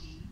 key